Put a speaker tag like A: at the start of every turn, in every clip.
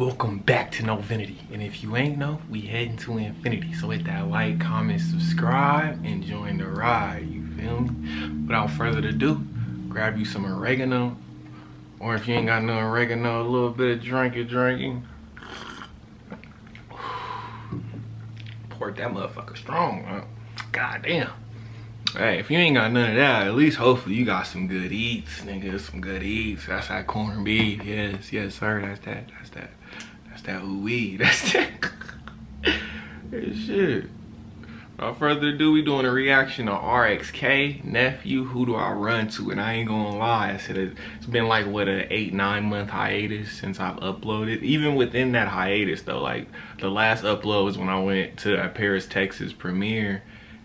A: welcome back to Novinity. And if you ain't know, we heading to infinity. So hit that like, comment, subscribe, and join the ride. You feel me? Without further ado, grab you some oregano. Or if you ain't got no oregano, a little bit of drinking, drinking. Pour that motherfucker strong, huh? God damn. Hey, if you ain't got none of that, at least hopefully you got some good eats, nigga. Some good eats. That's that corned beef. Yes, yes, sir. That's that. That's that. That's that ooh That's that. shit. Without further ado, we doing a reaction to RXK, Nephew, Who Do I Run To? And I ain't gonna lie, I said it's been like, what, an eight, nine month hiatus since I've uploaded. Even within that hiatus though, like the last upload was when I went to a Paris, Texas premiere.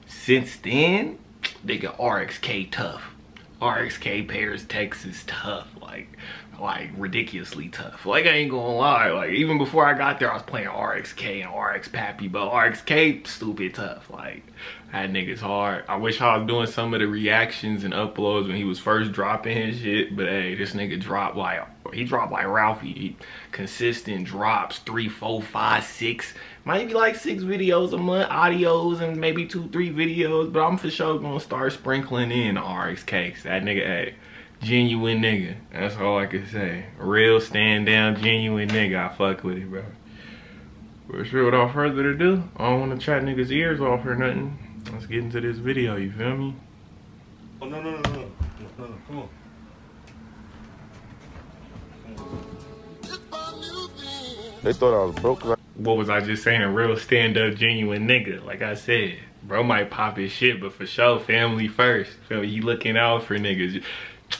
A: Since then, nigga RXK tough. RXK Paris, Texas tough. Like, like ridiculously tough. Like I ain't gonna lie. Like even before I got there, I was playing RXK and RX Papi, but RXK stupid tough. Like that nigga's hard. I wish I was doing some of the reactions and uploads when he was first dropping his shit. But hey, this nigga dropped like he dropped like Ralphie. He, consistent drops, three, four, five, six, might be like six videos a month, audios and maybe two, three videos. But I'm for sure gonna start sprinkling in RXK. That nigga, hey, genuine nigga. That's all I can say. Real stand down, genuine nigga. I fuck with it, bro. For sure, without further ado, I don't want to chat niggas' ears off or nothing. Let's get into this video, you feel me?
B: Oh, no, no, no, no. No, no, come on.
C: They thought I was broke.
A: What was I just saying? A real stand-up, genuine nigga. Like I said, bro might pop his shit, but for sure, family first. Feel me? He looking out for niggas.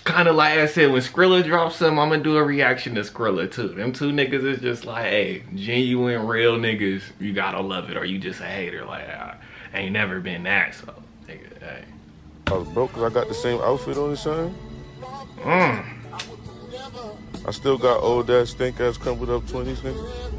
A: Kind of like I said, when Skrilla drops something, I'm gonna do a reaction to Skrilla too. Them two niggas is just like, hey, genuine, real niggas. You gotta love it, or you just a hater. Like, I ain't never been that, so nigga, hey.
C: I was broke because I got the same outfit on the same.
A: Mm.
C: I still got old ass stink ass crumpled up 20s nigga.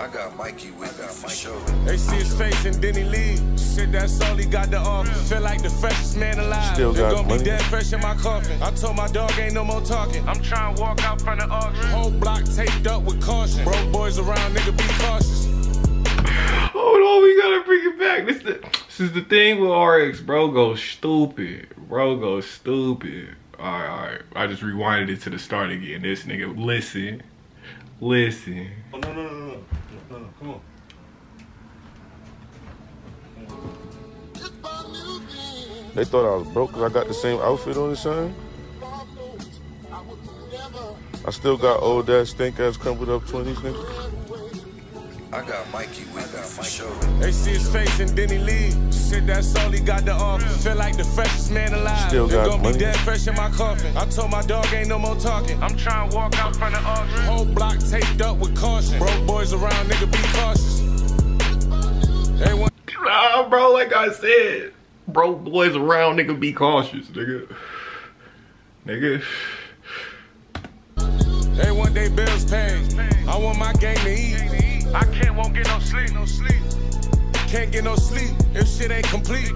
D: I got Mikey with me for sure.
E: They see his face and then he leave. Shit, that's all he got to offer. Feel like the freshest man alive.
C: Still got
E: gonna
C: money.
E: be dead fresh in my coffin. I told my dog ain't no more talking. I'm trying to walk out front of auction. Whole block taped up with caution. Broke boys around, nigga, be cautious.
A: Hold on, we gotta bring it back. This, the, this is the thing with RX. Bro Go stupid. Bro Go stupid. Alright, alright. I just rewinded it to the start again. This nigga, listen. Listen.
B: Oh, no, no, no, no. No,
C: They thought I was broke because I got the same outfit on the same. I still got old ass stink ass crumpled up 20s nigga.
D: I got Mikey with me for sure.
E: They see his face and then he leave. Shit, that's all he got to offer. Feel like the freshest man alive.
C: Still
E: They
C: got
E: gonna
C: money.
E: be dead fresh in my coffin. I told my dog ain't no more talking. I'm trying to walk out front of auction. Whole block taped up with caution. Broke boys around, nigga, be cautious. They want
A: Nah, bro, like I said. Bro, boys around, nigga, be cautious, nigga. Nigga.
E: They want their bills paid. I want my gang to eat. I can't, won't get no sleep, no sleep. Can't get no sleep if shit ain't complete.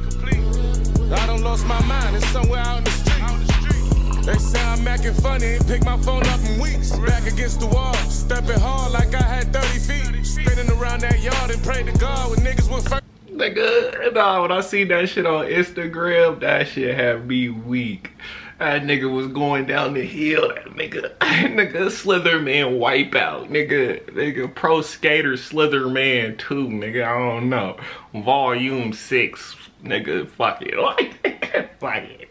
E: I done lost my mind, it's somewhere out in the street. They say I'm acting funny, ain't pick my phone up in weeks. Back against the wall, stepping hard like I had 30 feet. Spinning around that yard and pray to God when niggas went first.
A: Nigga, nah, when I see that shit on Instagram, that shit had me weak. That nigga was going down the hill. That nigga, nigga Slitherman wipeout. Nigga, nigga pro skater Slitherman 2. Nigga, I don't know. Volume 6. Nigga, fuck it. Fuck it.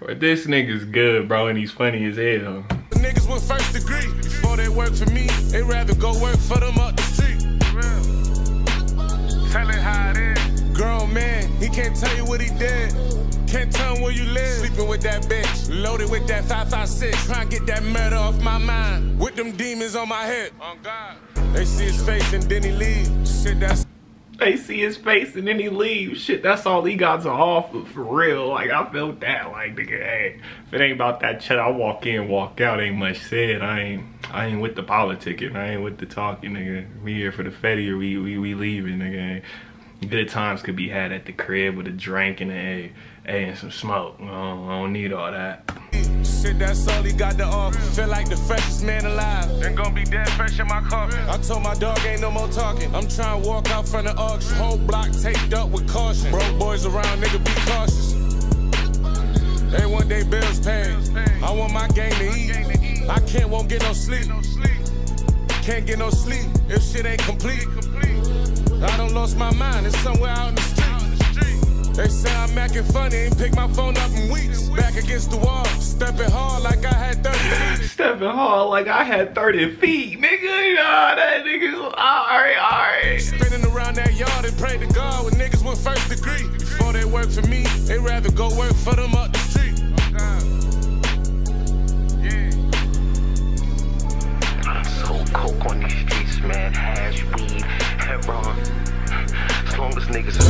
A: But this nigga's good, bro, and he's funny as hell.
E: Niggas with first degree. Before they work for me, they rather go work for them up can't tell you what he did. Can't tell him where you live. Sleeping with that bitch, loaded with that 556. Trying to get that murder off my mind. With them demons on my head. On God. They see his face and then he leave. Shit, that's.
A: They see his face and then he leaves. Shit, that's all he got to offer for real. Like I felt that. Like nigga, hey, if it ain't about that shit, I walk in, walk out. Ain't much said. I ain't, I ain't with the politicking. I ain't with the talking, nigga. We here for the fetty or we, we, we leaving, nigga. Good times could be had at the crib with a drink and a, a and some smoke. I don't, I don't need all that.
E: Shit, that's all he got to offer. Feel like the freshest man alive. Then gon' be dead fresh in my coffin. I told my dog ain't no more talking. I'm trying to walk out front of auction. Whole block taped up with caution. Broke boys around, nigga, be cautious. They want they bills paid. I want my game to eat. I can't, won't get no sleep. Can't get no sleep if shit ain't complete. I done lost my mind, it's somewhere out in the street. They say I'm acting funny, ain't pick my phone up in weeks. Back against the wall, stepping hard like I had 30 feet.
A: Stepping hard like I had 30 feet, nigga. Nah, that nigga. Alright, alright.
E: Spinning around that yard and pray to God with niggas with first degree. Before they work for me, they rather go work for them up the street.
F: I'm so coke on these streets, man. Hash, weed, heroin. As long as niggas is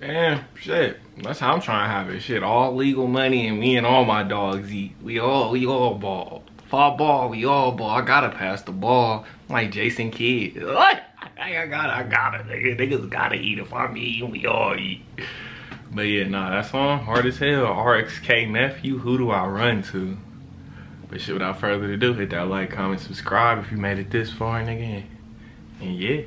A: Damn, shit. That's how I'm trying to have it. Shit, all legal money and me and all my dogs eat. We all, we all ball. Fall ball, we all ball. I gotta pass the ball like Jason Kidd. What? I gotta, I gotta, nigga. Niggas gotta eat. If I'm eating, we all eat. But yeah, nah, that song hard as hell. RXK nephew, who do I run to? But shit, without further ado, hit that like, comment, subscribe if you made it this far, nigga. And yeah.